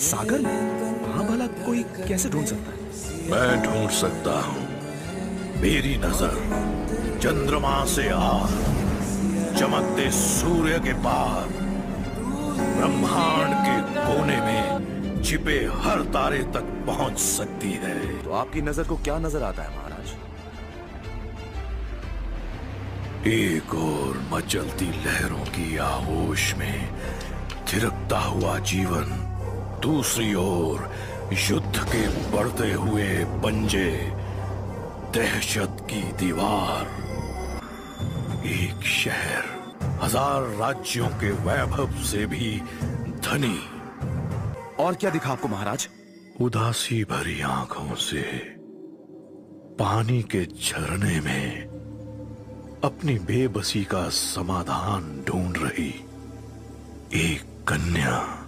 सागर? में वहाँ भला कोई कैसे ढूंढ सकता है? मैं ढूंढ सकता हूँ। मेरी नज़र चंद्रमा से आर चमकते सूर्य के पार ब्रह्मांड के कोने में छिपे हर तारे तक पहुँच सकती है। तो आपकी नज़र को क्या नज़र आता है महाराज? एक और मचलती लहरों की आहोश में थिरकता हुआ जीवन दूसरी ओर युद्ध के बढ़ते हुए पंजे दहशत की दीवार। एक शहर हज़ार राज्यों के वैभव से भी धनी। और क्या दिखा आपको महाराज? उदासी भरी आँखों से पानी के झरने में अपनी बेबसी का समाधान ढूंढ रही एक कन्या।